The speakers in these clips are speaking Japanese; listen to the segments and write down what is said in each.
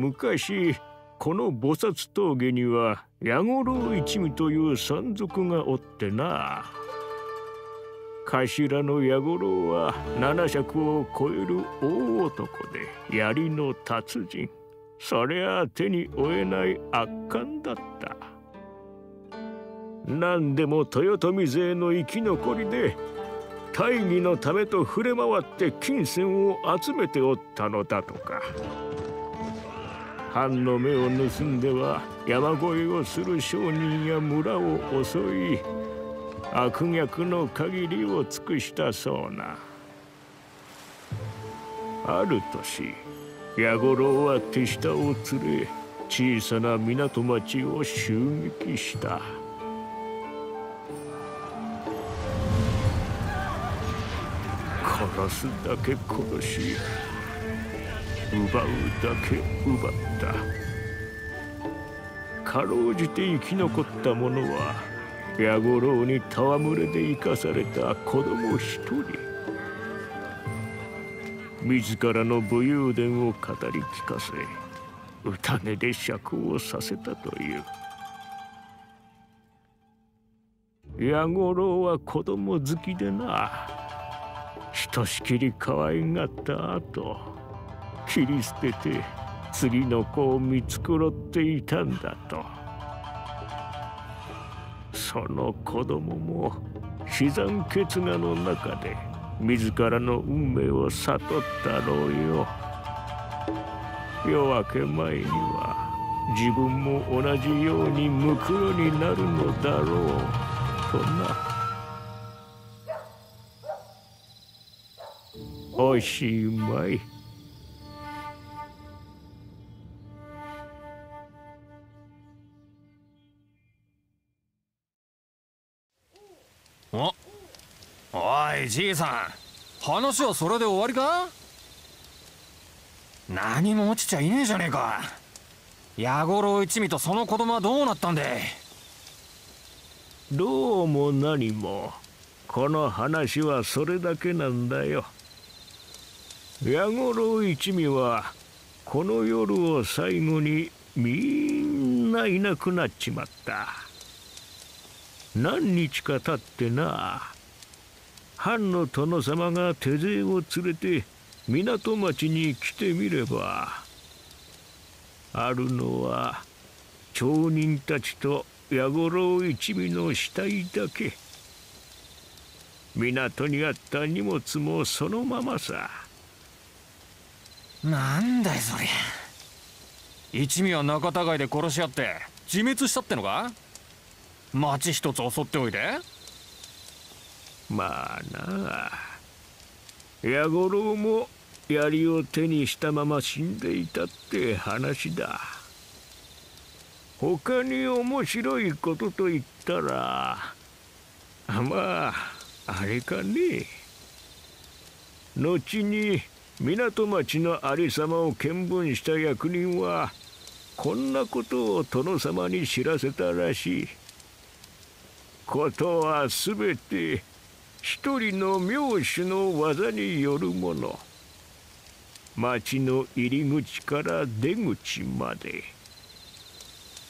昔この菩薩峠には八五郎一味という山賊がおってな。頭の八五郎は七尺を超える大男で槍の達人。そりゃ手に負えない圧巻だった。何でも豊臣勢の生き残りで大義のためと触れ回って金銭を集めておったのだとか。藩の目を盗んでは山越えをする商人や村を襲い悪逆の限りを尽くしたそうな。ある年弥五郎は手下を連れ小さな港町を襲撃した。殺すだけ殺し奪うだけ奪った。かろうじて生き残った者は矢五郎に戯れで生かされた子供一人。自らの武勇伝を語り聞かせ宴で釈をさせたという。矢五郎は子供好きでな。ひとしきり可愛がった後切り捨てて次の子を見繕っていたんだと。その子供も死産血牙の中で自らの運命を悟ったろうよ。夜明け前には自分も同じように無黒になるのだろう。とな。おしまい。いじいさん。話はそれで終わりか？何も落ちちゃいねえじゃねえか。矢五郎一味とその子供はどうなったんでどうも何も。この話はそれだけなんだよ。矢五郎一味はこの夜を最後にみんないなくなっちまった。何日か経ってな。藩の殿様が手勢を連れて港町に来てみればあるのは町人たちと矢五郎一味の死体だけ。港にあった荷物もそのままさ。なんだいそりゃ一味は仲違いで殺し合って自滅したってのか？町一つ襲っておいで。まあな。矢五郎も槍を手にしたまま死んでいたって話だ。他に面白いことと言ったらまああれかね。後に港町のありさまを見聞した役人はこんなことを殿様に知らせたらしい。ことは全て一人の名手の技によるもの。町の入り口から出口まで。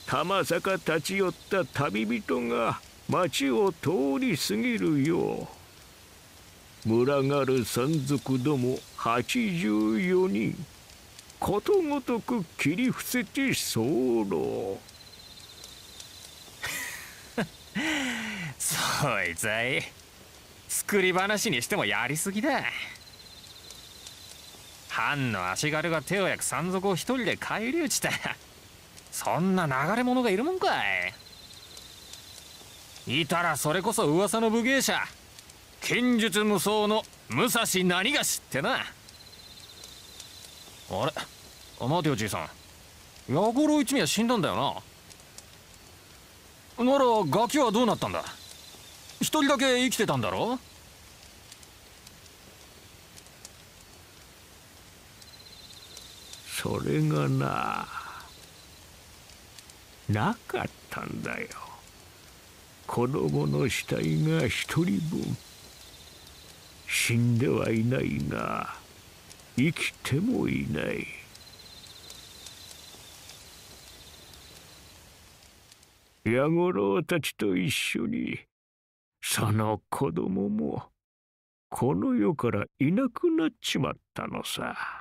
玉坂立ち寄った旅人が町を通り過ぎるよう。群がる山賊ども84人。ことごとく切り伏せて候 そいつはい。作り話にしてもやりすぎだ。藩の足軽が手を焼く山賊を一人で返り討ちたそんな流れ者がいるもんかい。いたらそれこそ噂の武芸者剣術無双の武蔵何が知ってな。あれ待てよじいさん。八五郎一味は死んだんだよな。ならガキはどうなったんだ？一人だけ生きてたんだろ？それがななかったんだよ。子供の死体が一人分。死んではいないが生きてもいない。矢五郎たちと一緒にその子供もこの世からいなくなっちまったのさ。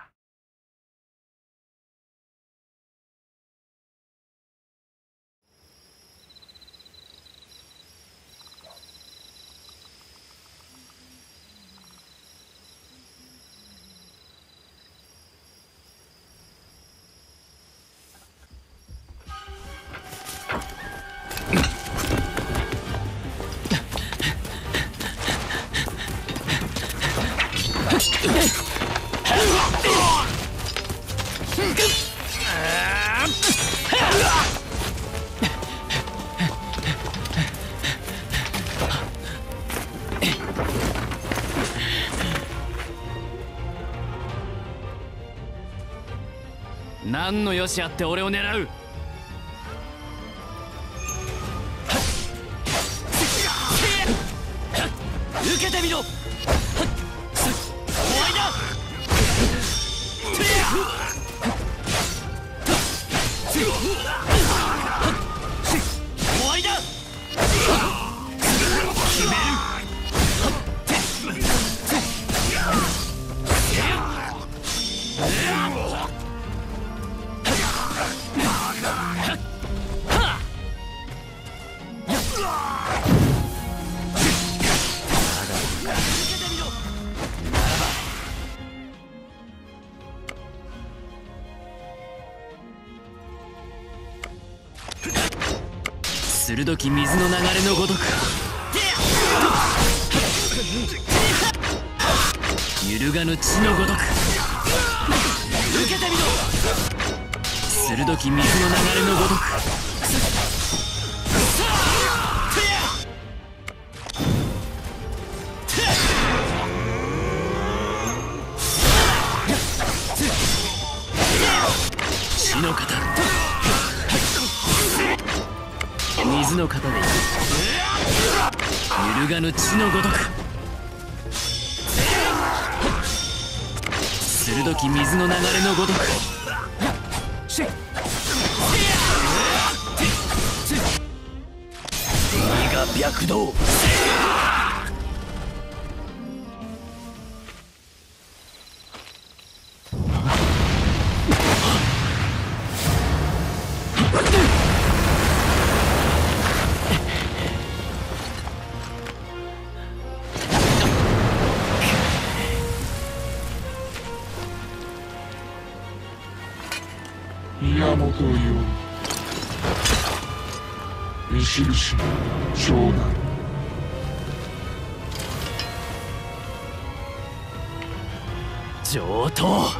よしあって俺を狙う。鋭き水の流れのごとく。揺るがぬ地のごとく。受けてみろ鋭き水の流れのごとく。の方で揺るがぬ地のごとく鋭き水の流れのごとく身が脈動と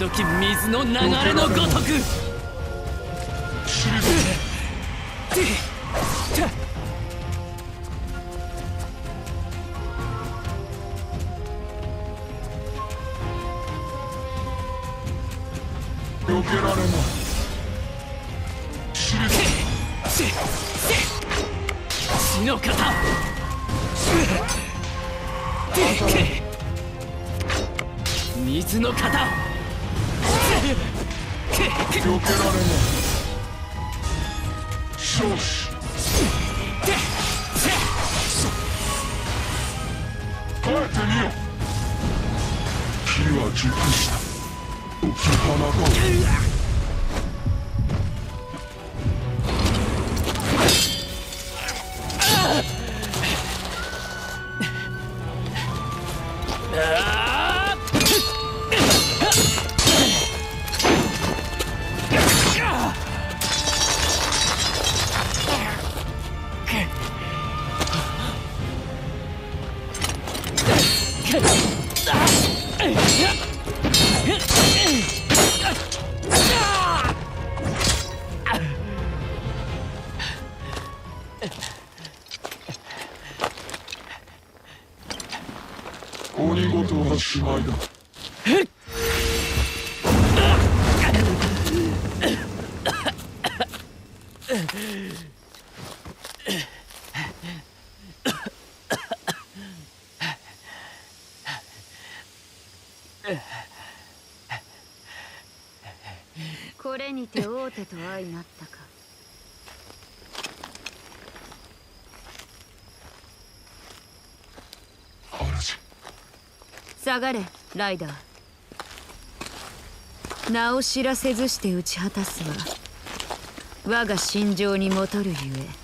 時水の流れのごとくこれにて王手と相なったか。主。下がれライダー。名を知らせずして打ち果たすは我が心情にもとるゆえ。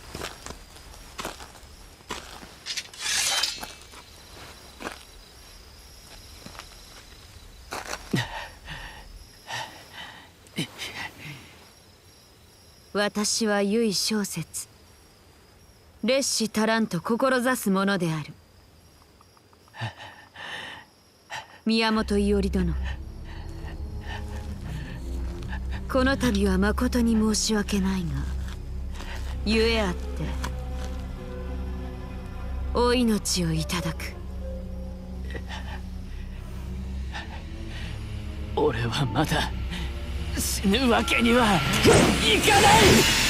私は唯小説。烈士足らんと志すものである。宮本伊織殿。この度は誠に申し訳ないがゆえあってお命をいただく。俺はまだ死ぬわけにはいかない！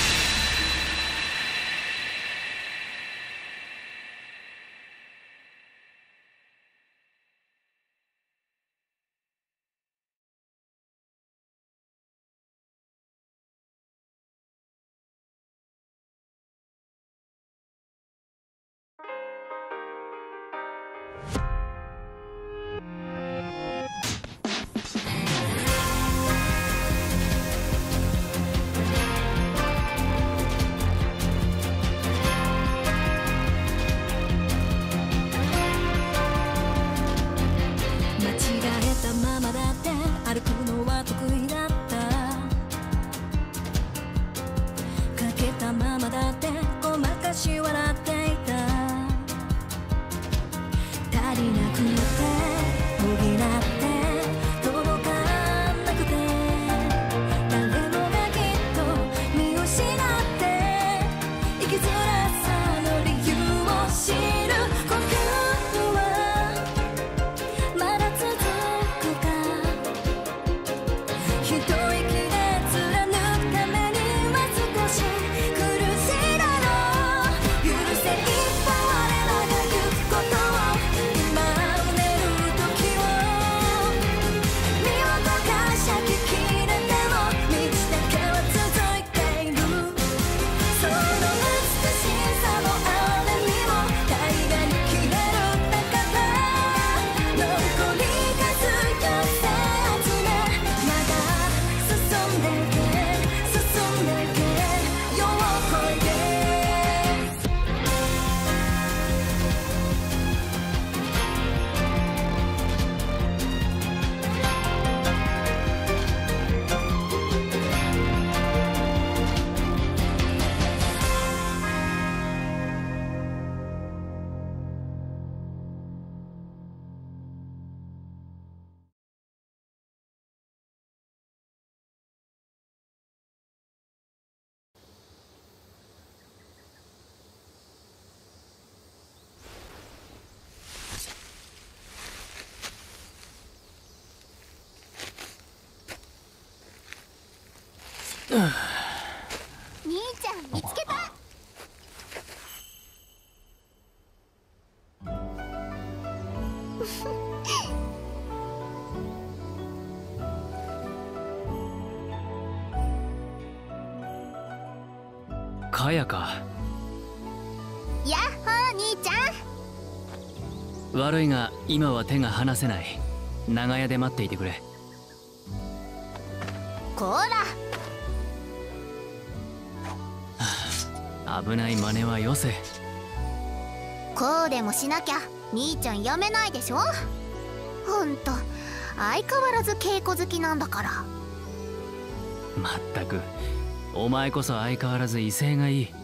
兄ちゃん見つけた。かやか。やっほー兄ちゃん。悪いが今は手が離せない。長屋で待っていてくれ。こら危ない真似はよせ。こうでもしなきゃ兄ちゃんやめないでしょ？ほんと相変わらず稽古好きなんだから。まったくお前こそ相変わらず威勢がいい。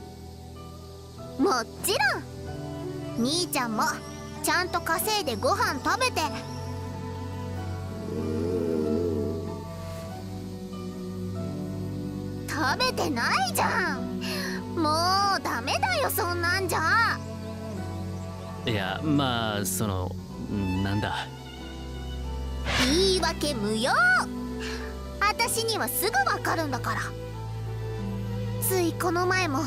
もちろん。兄ちゃんもちゃんと稼いでご飯食べて。食べてないじゃんもうダメだよそんなんじゃ。いやまあそのなんだ？言い訳無用。私にはすぐわかるんだから。ついこの前も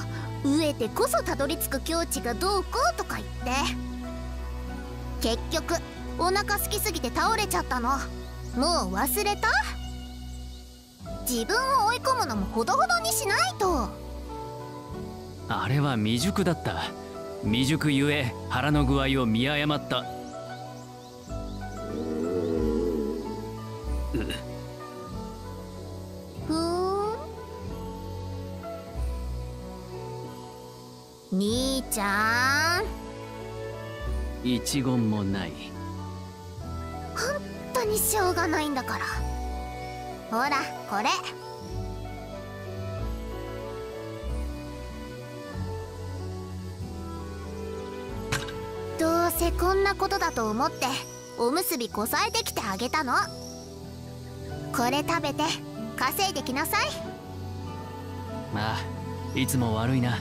飢えてこそたどり着く境地がどうこうとか言って。結局お腹空きすぎて倒れちゃったの。もう忘れた？自分を追い込むのもほどほどにしないとあれは未熟だった。未熟ゆえ腹の具合を見誤った。兄ちゃん。一言もない。本当にしょうがないんだから。ほらこれせこんなことだと思っておむすびこさえてきてあげたの。これ食べて稼いできなさい。まあいつも悪いな。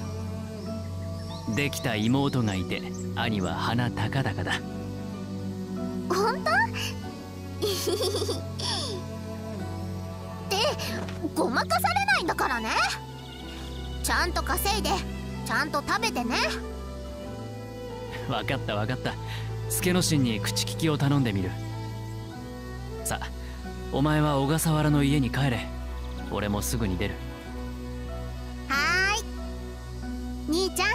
できた妹がいて兄は鼻高々だ。本当？でごまかされないんだからね。ちゃんと稼いでちゃんと食べてね分かった分かった。助之進に口利きを頼んでみる。さお前は小笠原の家に帰れ。俺もすぐに出る。はーい。兄ちゃん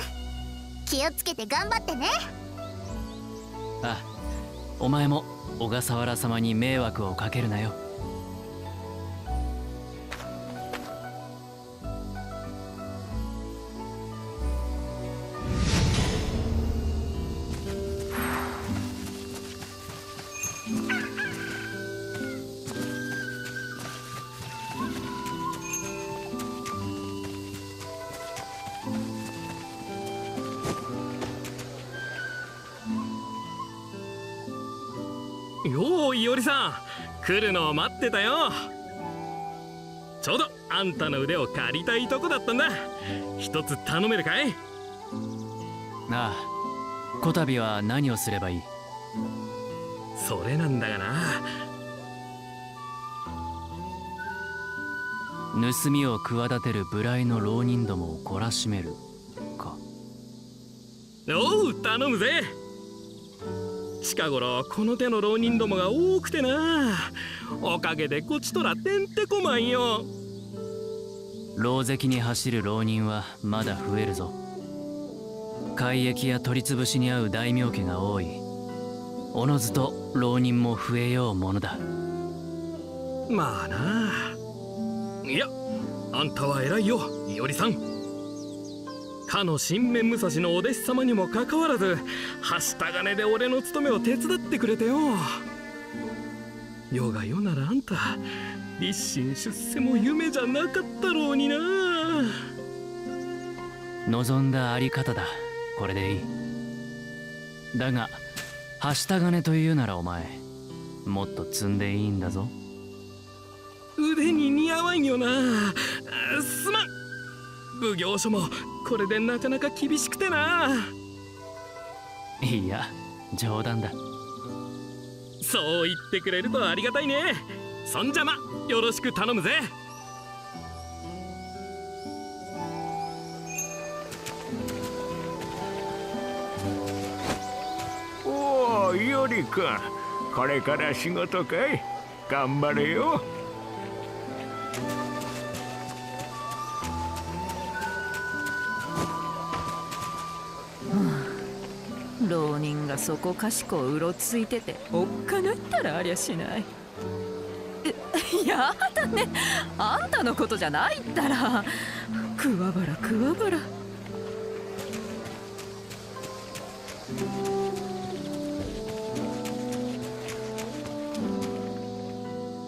気をつけて頑張ってね。あお前も小笠原様に迷惑をかけるなよよういおりさん。来るのを待ってたよ。ちょうどあんたの腕を借りたいとこだったんだ。一つ頼めるかい？なあこたびは何をすればいい？それなんだがな。盗みを企てる無頼の浪人どもを懲らしめるか。おう頼むぜ近頃この手の浪人どもが多くてな。おかげでこちとらてんてこまんよ。狼藉に走る浪人はまだ増えるぞ。改易や取り潰しに遭う大名家が多い。おのずと浪人も増えようものだ。まあな。いやあんたは偉いよいおりさんかの新面武蔵のお弟子様にもかかわらずはした金で俺の務めを手伝ってくれてよ。世が世ならあんた立身出世も夢じゃなかったろうにな。望んだあり方だ。これでいい。だがはした金というならお前もっと積んでいいんだぞ。腕に似合わんよな。あすまん奉行所もこれでなかなか厳しくてな。いや冗談だ。そう言ってくれるとありがたいね。そんじゃまよろしく頼むぜ。おおよりくん。これから仕事かい？頑張れよがそこかしこうろついてておっかなったらありゃしない。え やだね。あんたのことじゃないったら。桑原桑原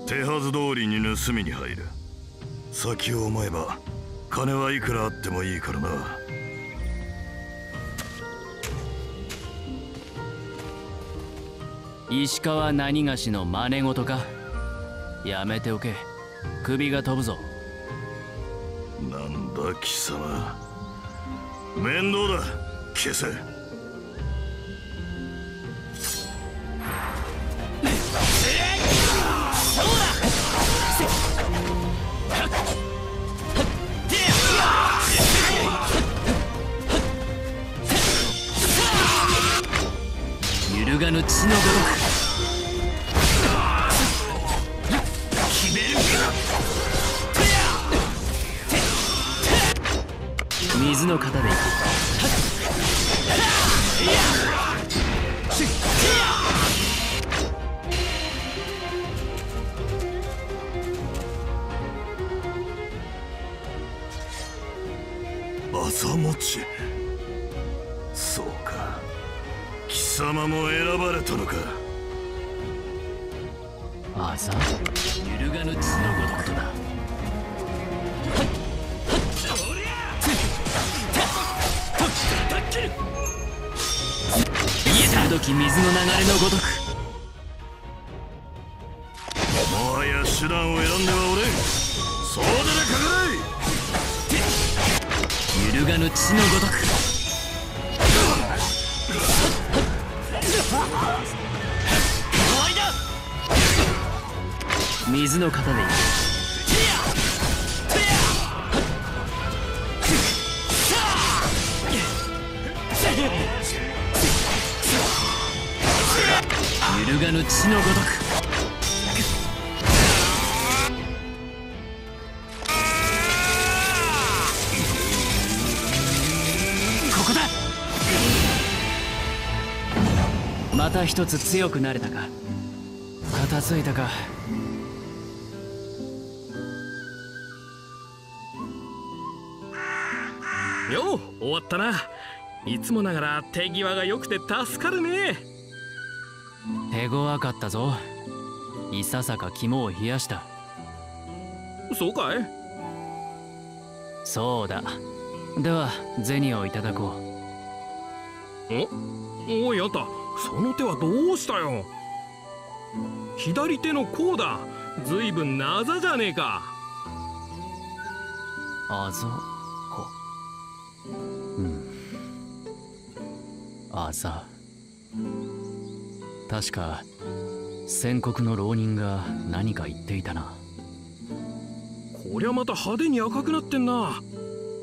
手はず通りに盗みに入る。先を思えば金はいくらあってもいいからな石川何がしの真似事か？やめておけ。首が飛ぶぞ。なんだ貴様。面倒だ。消せ。き水の流れのごとく。もはや手段を選んではおれん。そうでなかか揺るがぬ血のごとく。水の型でいく揺るがぬ血のごとく。また一つ強くなれたか。片付いたか。よう終わったな。いつもながら手際が良くて助かるね。手強かったぞ。いささか肝を冷やした。そうかい？そうだ。では銭をいただこお？おいあんた。その手はどうしたよ？左手の甲だ。ずいぶんなざじゃねえか。あざこ。うん。あざ確か宣告の浪人が何か言っていたな。こりゃまた派手に赤くなってんな。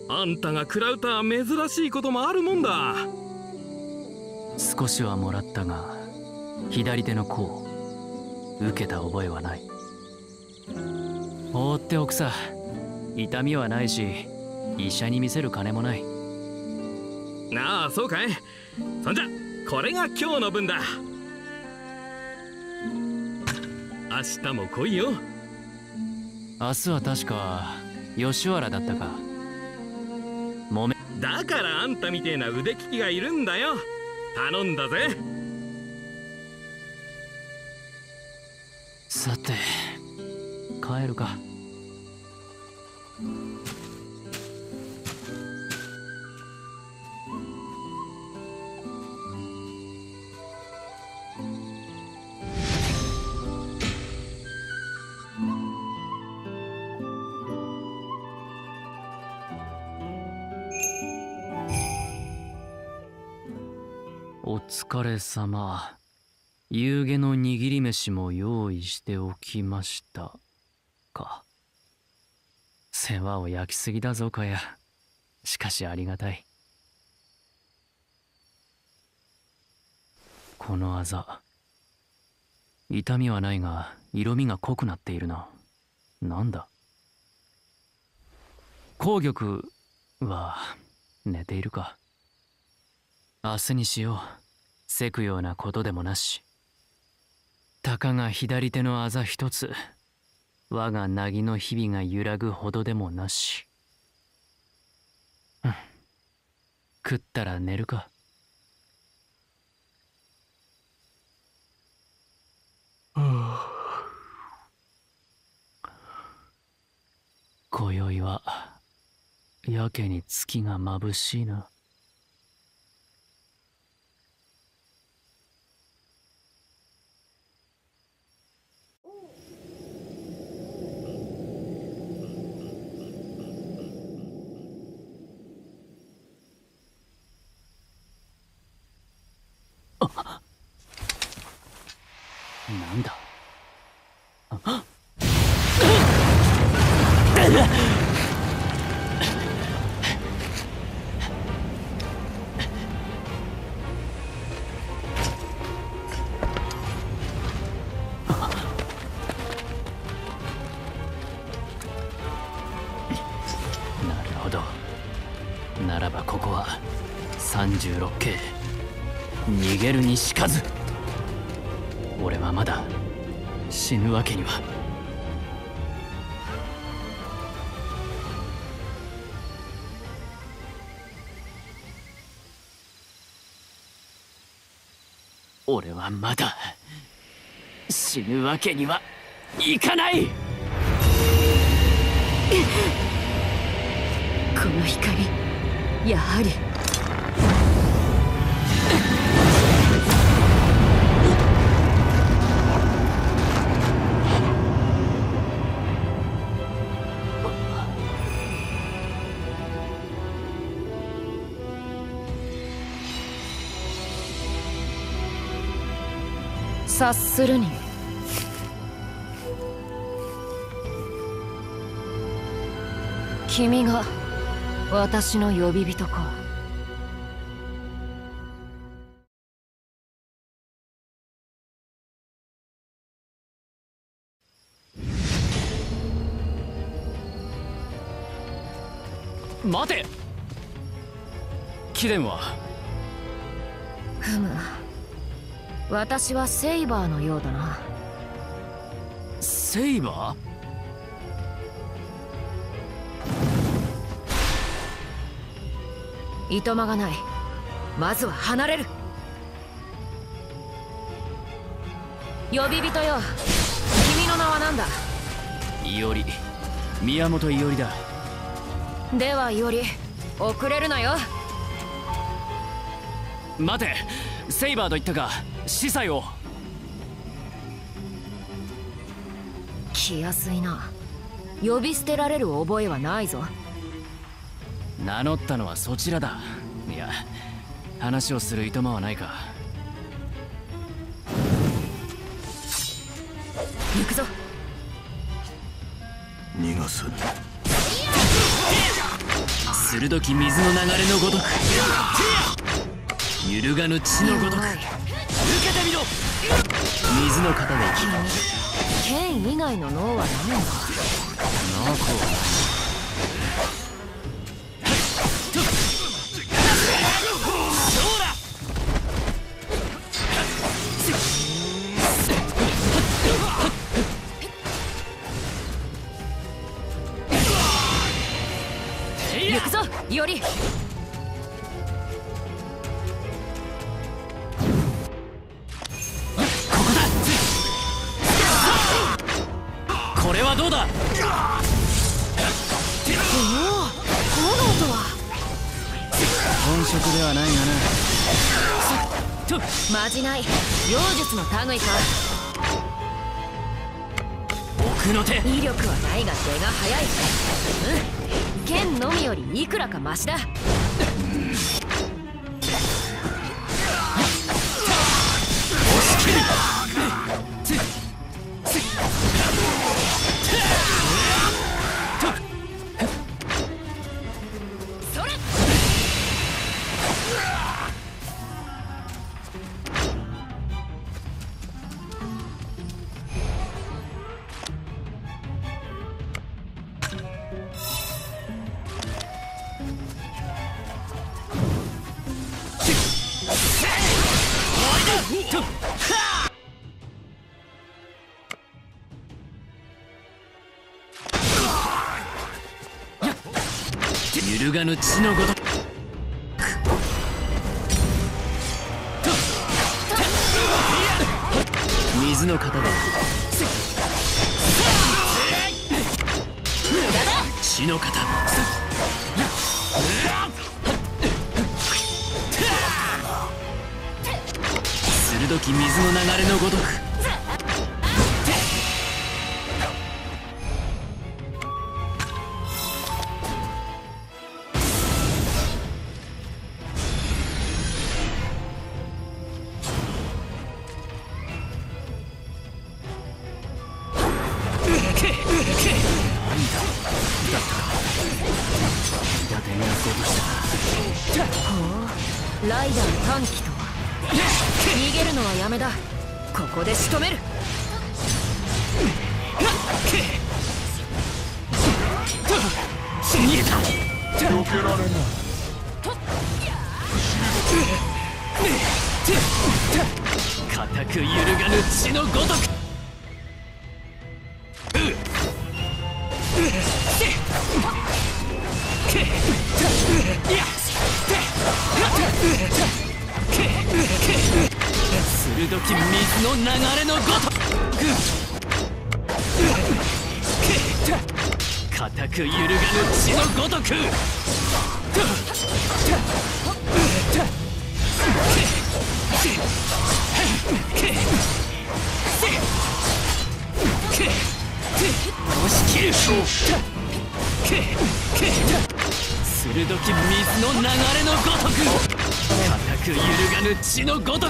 あんたが食らうた珍しいこともあるもんだ。少しはもらったが左手の甲受けた覚えはない。放っておくさ。痛みはないし医者に見せる金もない。なあそうかい。そんじゃこれが今日の分だ明日も来いよ。明日は確か吉原だったか。もめ。だからあんたみてえな腕利きがいるんだよ。頼んだぜ。さて帰るか疲れ様。夕げの握り飯も用意しておきましたか。世話を焼きすぎだぞかや。しかしありがたい。このあざ。痛みはないが色味が濃くなっているな。なんだ。紅玉は寝ているか。明日にしよう。せくようなことでもなし。たかが左手のあざ一つ我が凪の日々が揺らぐほどでもなし。食ったら寝るか。今宵はやけに月が眩しいな。わけにはいかない。この光やはり。察するに。君が私の呼び人か。待て。貴殿は。ふむ。私はセイバーのようだな。セイバいとまがない。まずは離れる。呼び人よ。君の名は何だ？ーいおり宮本いおりだ。ではいおり遅れるなよ。待て。セイバーと言ったか。司祭を。気安いな。呼び捨てられる覚えはないぞ名乗ったのはそちらだ。いや話をするいとまはないか。行くぞ。逃がさぬ鋭き水の流れのごとく。揺るがぬ血のごとく。受けてみろ。水の型で剣以外の脳は何だなくはり。これはどうだ？おおこの音は。本職ではないがな。まじない。妖術の類か。奥の手。威力はないが出が早い。うん剣のみよりいくらかマシだ。揺るがぬ血のごと。く水の型だ血の型鋭き水の流れのごとく。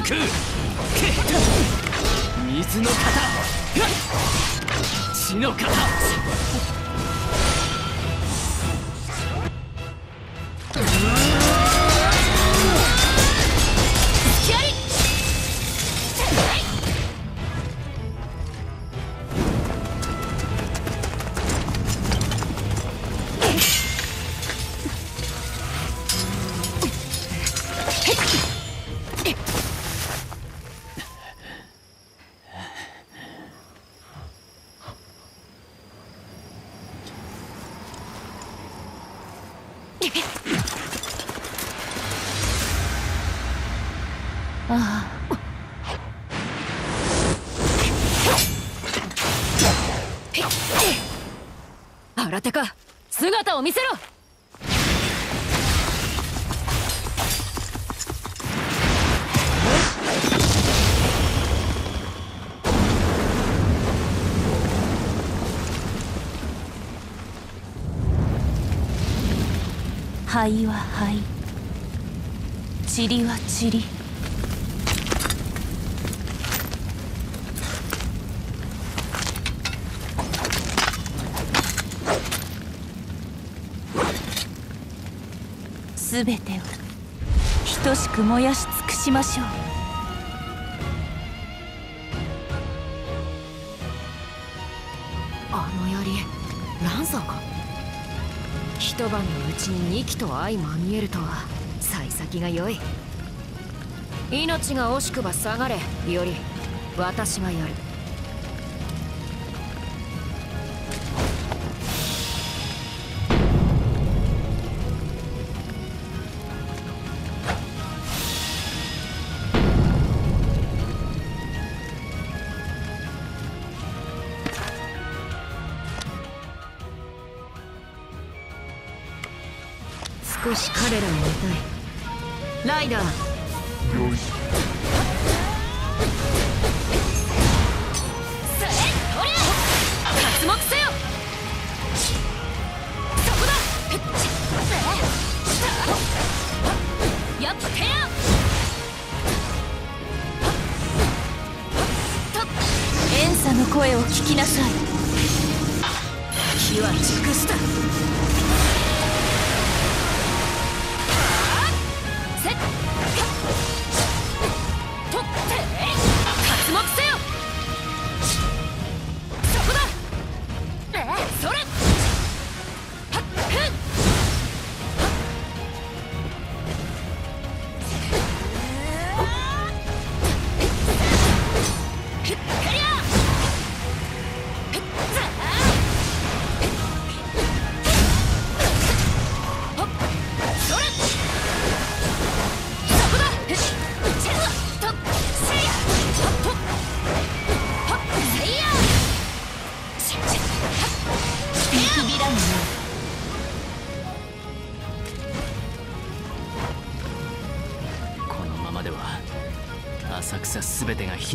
く姿を見せろ。灰は灰。塵は塵すべてを等しく燃やし尽くしましょう。あの槍ランサーか？一晩のうちに二機と相まみえるとは幸先が良い。命が惜しくば下がれより私がやる。少し彼らを見たい。ライダー。よいそれとりゃ活目せよそこだやっや。エンサの声を聞きなさい。火は熟した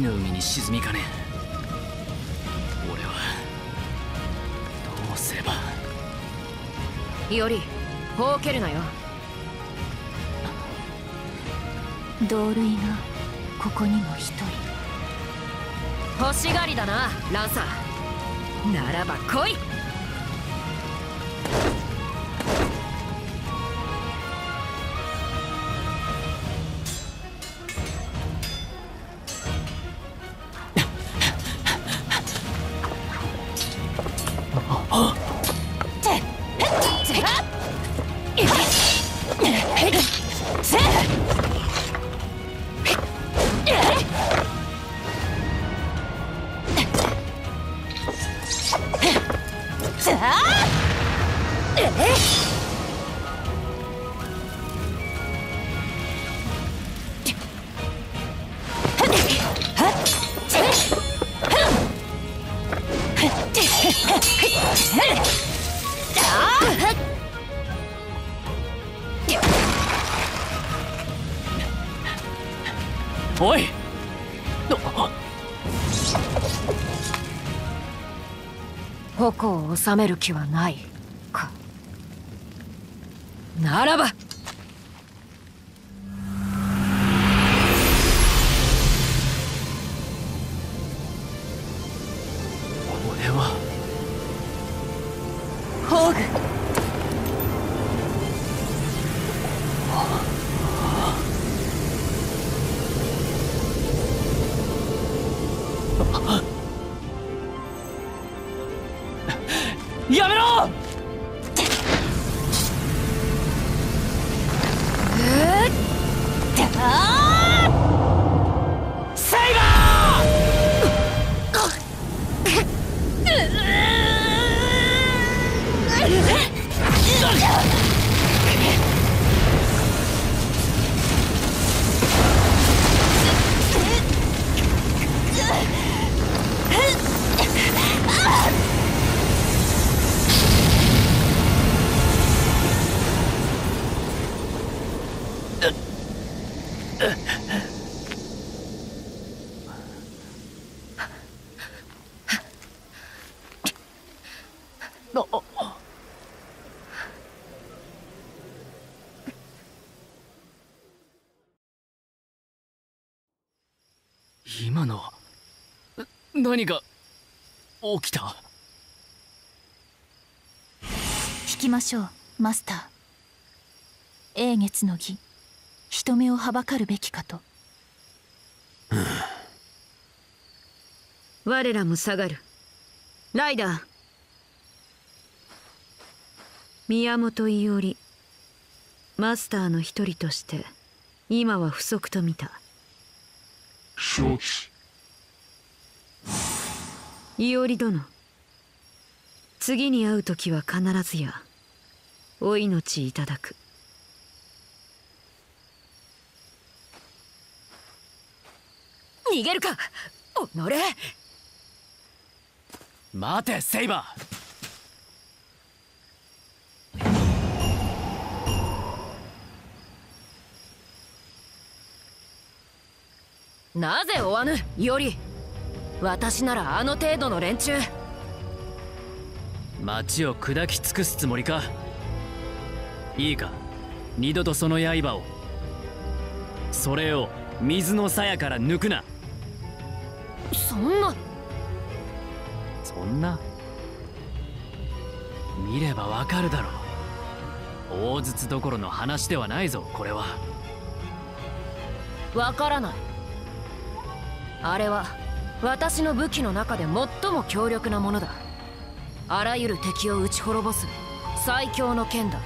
べてが火の海に沈みかねえ俺はどうすれば。よりほうけるなよ。同類がここにも一人。欲しがりだなランサー。ならば来い収める気はない。Oh, no, no, no. 何が起きた？引きましょうマスター。英月の儀。人目をはばかるべきかと。我らも下がる。ライダー。宮本伊織。マスターの一人として今は不足と見た。承知伊織殿。次に会う時は必ずやお命いただく。逃げるかおのれ。待てセイバなぜ追わぬ？より私ならあの程度の連中。ー町を砕き尽くすつもりか？いいか？二度とその刃を。それを水の鞘から抜くな。そんな。そんな？見ればわかるだろう。大筒どころの話ではないぞこれは。わからない。あれは私の武器の中で最も強力なものだ。あらゆる敵を撃ち滅ぼす。最強の剣だ。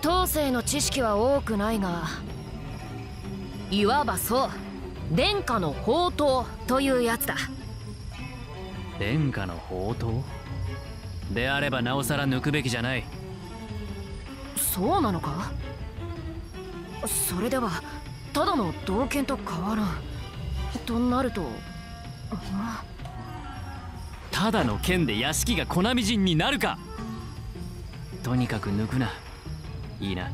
当世の知識は多くないがいわばそう。殿下の宝刀というやつだ。殿下の宝刀？であればなおさら抜くべきじゃない。そうなのか？それではただの刀剣と変わらんとなると。ただの剣で屋敷が粉みじんになるか。とにかく抜くな。いいな。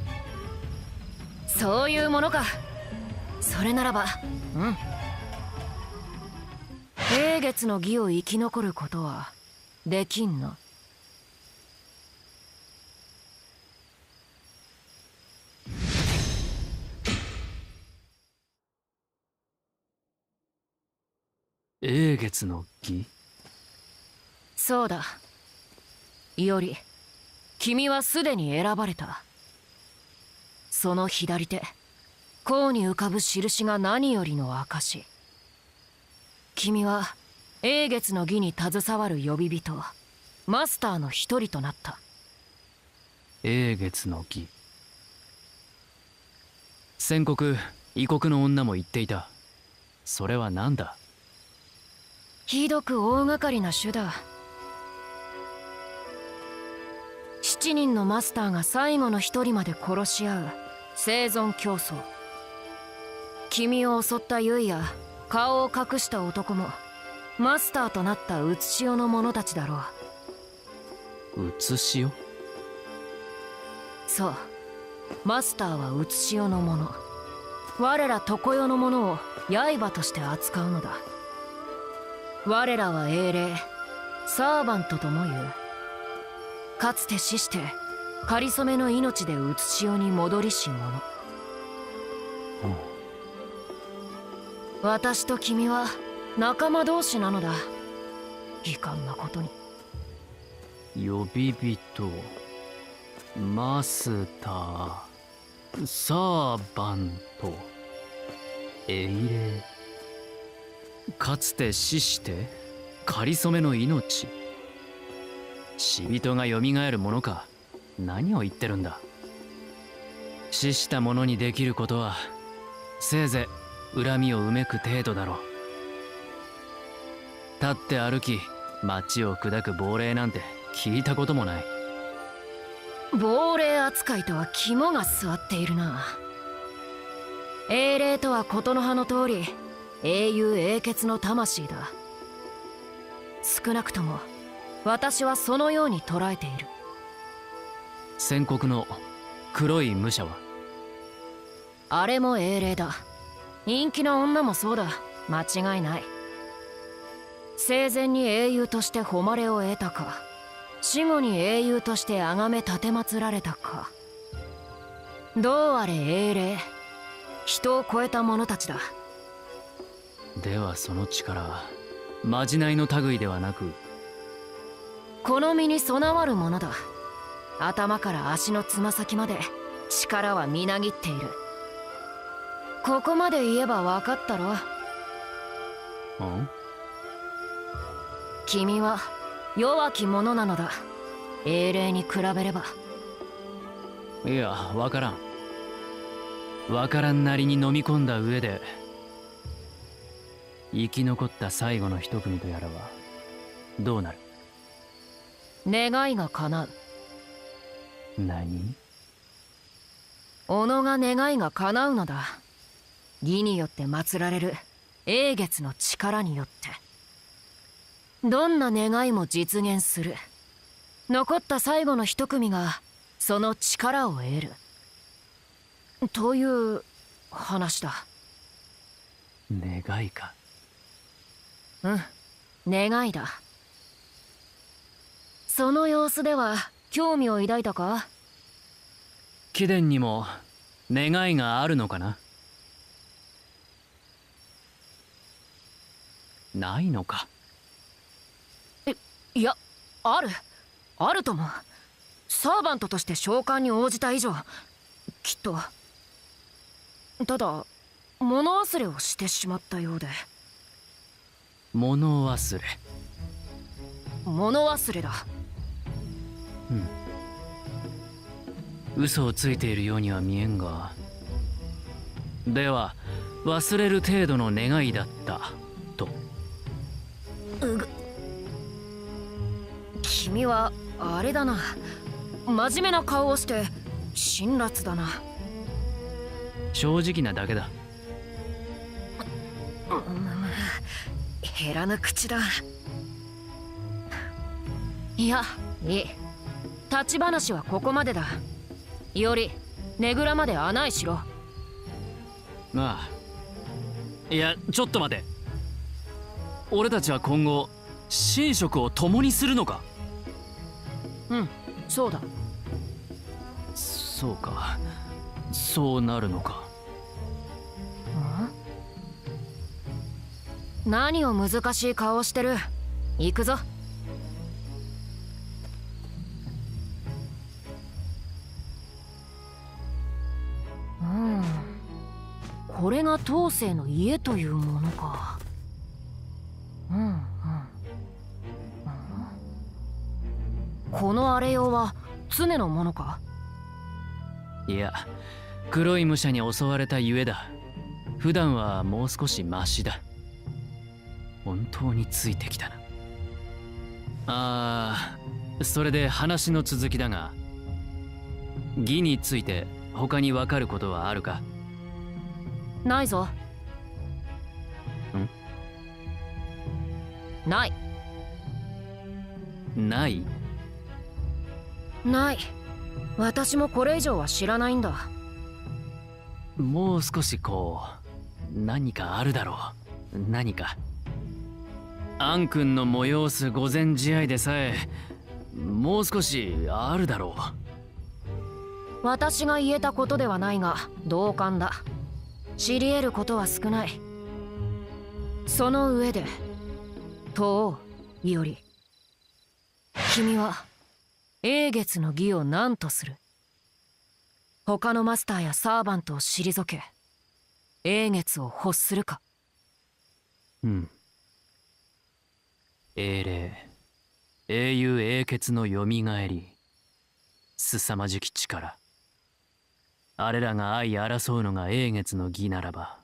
そういうものか。それならば。うん。英月の義を生き残ることはできんな英月の義そうだ。いおり君はすでに選ばれた。その左手甲に浮かぶ印が何よりの証君は英月の義に携わる呼び人マスターの一人となった。英月の義宣国異国の女も言っていた。それは何だ？ひどく大掛かりな種だ。7人のマスターが最後の1人まで殺し合う。生存競争。君を襲ったユイや顔を隠した男もマスターとなったうつしおの者たちだろう。うつしおそう。マスターはうつしおの者。我ら常世の者を刃として扱うのだ我らは英霊サーバントとも言う。かつて死してかりそめの命でうつしおに戻りし者。私と君は仲間同士なのだ。遺憾なことに。呼び人マスターサーバント。エイレかつて死してかりそめの命。死人が蘇るものか。何を言ってるんだ。死した者にできることはせいぜい恨みをうめく程度だろう。立って歩き街を砕く亡霊なんて聞いたこともない。亡霊扱いとは肝が据わっているな。英霊とは事の葉の通り英雄英傑の魂だ。少なくとも私はそのように捉えている。宣告の黒い武者は？あれも英霊だ。人気の女もそうだ。間違いない。生前に英雄として誉れを得たか。死後に英雄として崇め奉られたか。どうあれ英霊？人を超えた者たちだではその力まじないの類ではなくこの身に備わるものだ。頭から足のつま先まで力はみなぎっている。ここまで言えば分かったろ。ん君は弱き者なのだ。英霊に比べれば。いやわからん。わからんなりに飲み込んだ上で生き残った最後の一組とやらはどうなる？願いが叶う。何？己が願いが叶うのだ。義によって祀られる。英月の力によって。どんな願いも実現する。残った最後の一組がその力を得る。という話だ。願いかうん。願いだ。その様子では興味を抱いたか？貴殿にも願いがあるのかな？ないのか？いやある。あるとも。サーバントとして召喚に応じた以上きっと。ただ物忘れをしてしまったようで物忘れ。物忘れだ。嘘をついているようには見えんがでは忘れる程度の願いだったと。うぐ。君はあれだな。真面目な顔をして辛辣だな。正直なだけだ減らぬ口だ。いやいい。立ち話はここまでだ。よりねぐらまで案内しろ。ああいやちょっと待て。俺たちは今後寝食を共にするのか？うんそうだ。そうか。そうなるのか何を難しい顔してる？行くぞ。うん。これが当世の家というものか。うんうん。うん。このあれ用は常のものか？いや黒い武者に襲われたゆえだ。普段はもう少しマシだ。本当についてきたな。あーそれで話の続きだが義について他に分かることはあるか？ないぞ。ない。ない？ない。私もこれ以上は知らないんだ。もう少しこう何かあるだろう。何かアン君の催す御前試合でさえもう少しあるだろ私が言えたことではないが同感だ?知り得ることは少ない。その上でといおり君は英月の義を何とする。他のマスターやサーバントを退け。英月を欲するか。ううん英霊。英雄英傑のよみがえり。凄まじき力。あれらが相争うのが英月の義ならば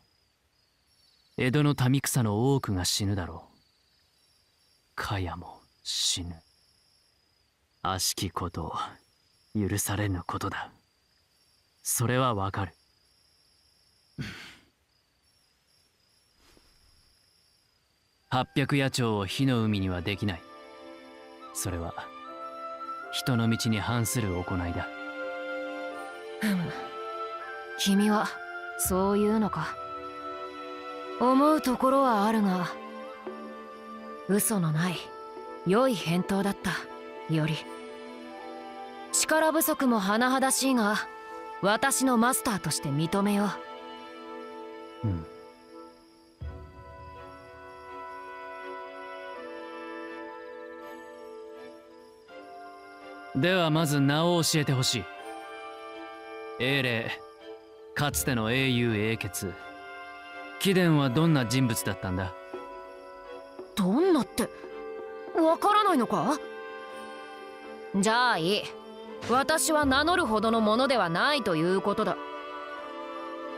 江戸の民草の多くが死ぬだろう。かやも死ぬ。悪しきことを許されぬことだ。それはわかる。八百野鳥を火の海にはできない。それは人の道に反する行いだ。ふむ君はそういうのか？思うところはあるが嘘のない良い返答だったより。力不足も甚だしいが私のマスターとして認めよう。うんではまず名を教えてほしい。英霊かつての英雄英傑。貴殿はどんな人物だったんだ？どんなってわからないのか？じゃあいい。私は名乗るほどのものではないということだ。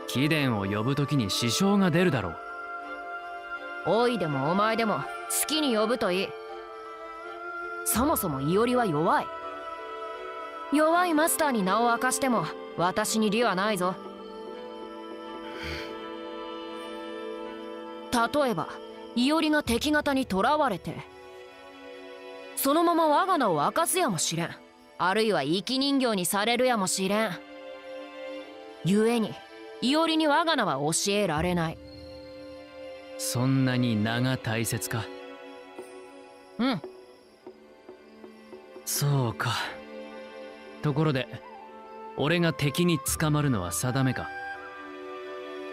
貴殿を呼ぶ時に支障が出るだろう。おいでもお前でも好きに呼ぶといい。そもそもイオリは弱い弱いマスターに名を明かしても私に利はないぞ。例えばイオリが敵方に囚われてそのまま我が名を明かすやもしれん。あるいは生き人形にされるやもしれん。故にイオリに我が名は教えられない。そんなに名が大切か？うん。そうかところで俺が敵に捕まるのは定めか？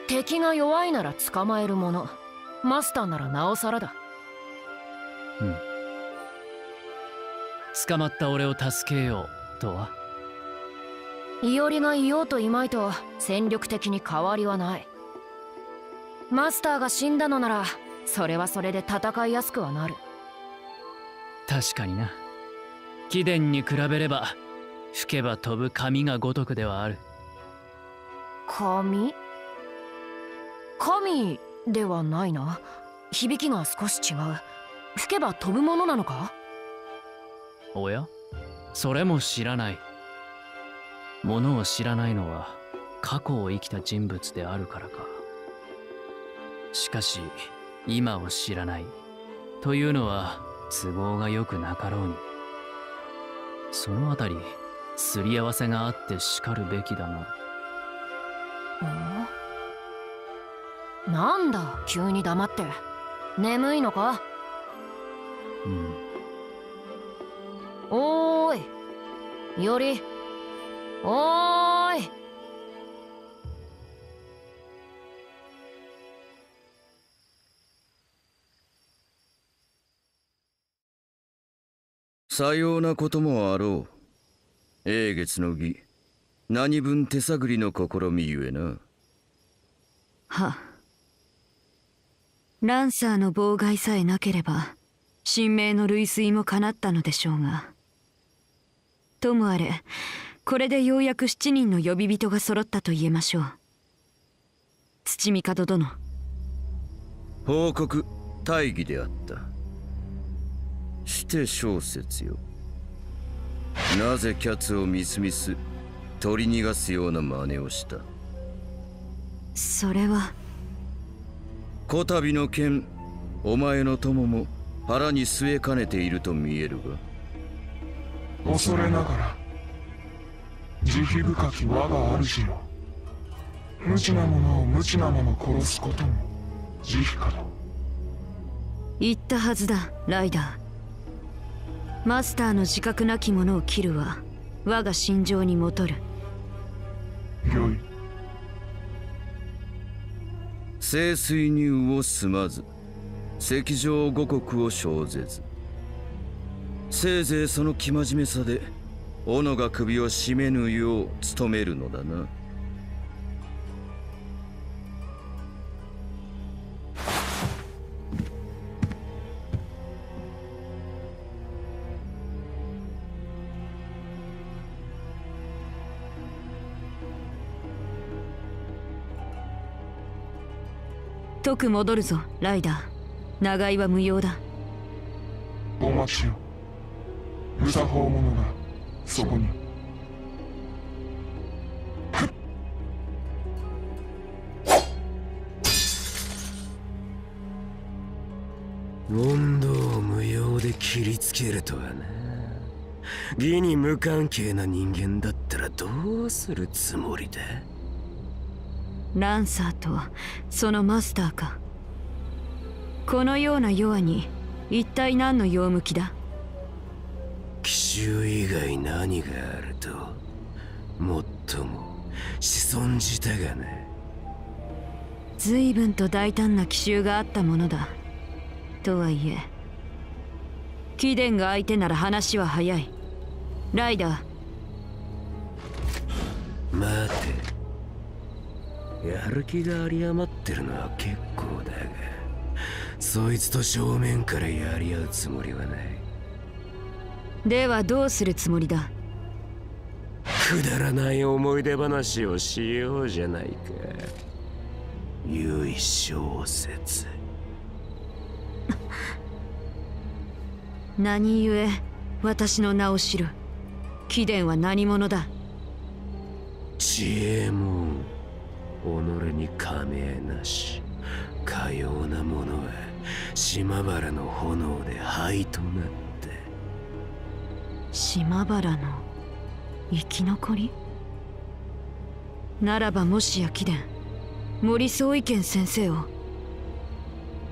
敵が弱いなら捕まえるもの。マスターならなおさらだ。うん。捕まった俺を助けようとは？イオリがいようといまいと戦力的に変わりはない。マスターが死んだのならそれはそれで戦いやすくはなる。確かにな。貴殿に比べれば吹けば飛ぶ神が如くではある。神？神ではないな。響きが少し違う。吹けば飛ぶものなのか？おや？それも知らない。ものを知らないのは過去を生きた人物であるからか。しかし今を知らない。というのは都合がよくなかろうに。そのあたりすり合わせがあってしかるべきだな。なんだ急に黙って。眠いのか？うん。おーい。より。おーい。さようなこともあろう英月の儀。何分手探りの試みゆえな。は。ランサーの妨害さえなければ神明の類推も叶ったのでしょうが。ともあれこれでようやく7人の呼び人が揃ったと言えましょう。土帝殿。報告大義であった。して小説よなぜキャツをみすみす取り逃がすような真似をした？それは。こたびの剣お前の友も腹に据えかねていると見えるが。恐れながら慈悲深き我が主よ無知な者を無知なまま殺すことも慈悲かと言ったはずだライダーマスターの自覚なき者を切るは我が心情にもとる。よい。清水入を済まず石上五国を生ぜずせいぜいその生真面目さで斧が首を絞めぬよう努めるのだな徳戻るぞライダー。長居は無用だ。お待ちよ。無作法者がそこに。問答を無用で切りつけるとはな。義に無関係な人間だったらどうするつもりだ？ランサーとそのマスターか。このような弱に一体何の用向きだ？奇襲以外何があるともっとも子孫自体がね。随分と大胆な奇襲があったものだ。とはいえ貴殿が相手なら話は早い。ライダー。待てやる気が有り余ってるのは結構だがそいつと正面からやり合うつもりはない。ではどうするつもりだ？くだらない思い出話をしようじゃないか。唯小説。何故私の名を知る。貴殿は何者だ？知恵も己に加盟なしかようなものは島原の炎で灰となって。島原の生き残り？ならばもしや貴殿森総意見先生を。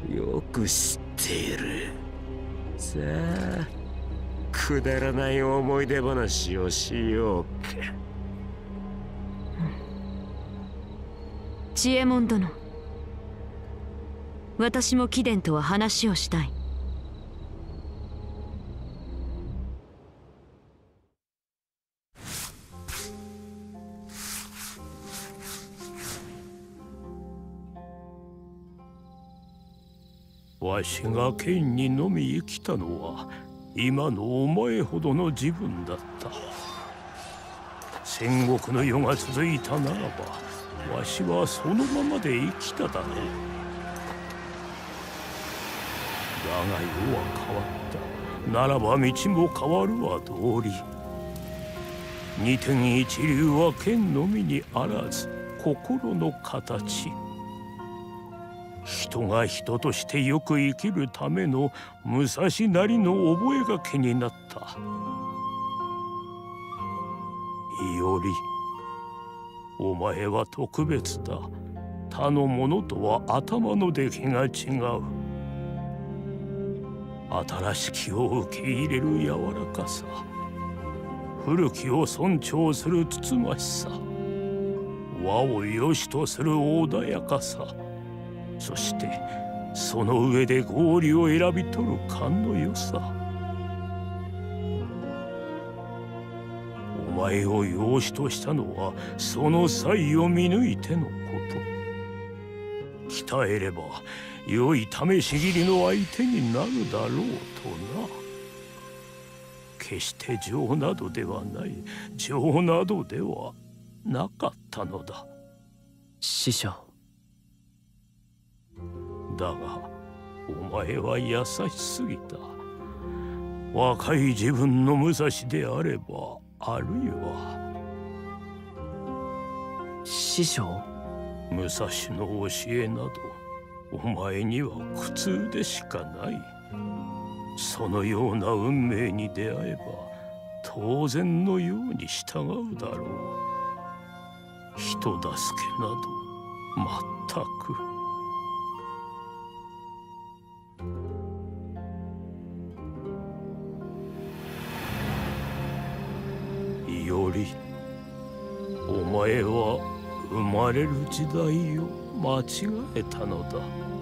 よく知っている。さあくだらない思い出話をしようか知恵門殿。私も貴殿とは話をしたい。わしが剣にのみ生きたのは今のお前ほどの自分だった。戦国の世が続いたならばわしはそのままで生きただろうだが世は変わった。ならば道も変わるは道理。二天一流は剣のみにあらず心の形。人が人としてよく生きるための武蔵なりの覚え書になった。いおりお前は特別だ。他の者とは頭の出来が違う。新しきを受け入れる柔らかさ。古きを尊重するつつましさ。和を良しとする穏やかさ。そしてその上で合理を選び取る勘の良さ。前を養子としたのはその才を見抜いてのこと。鍛えれば良い試し切りの相手になるだろうとな。決して情などではない。情などではなかったのだ。師匠。だがお前は優しすぎた。若い自分の武蔵であればあるいは。師匠？武蔵の教えなどお前には苦痛でしかない。そのような運命に出会えば当然のように従うだろう。人助けなど全くりお前は生まれる時代を間違えたのだ。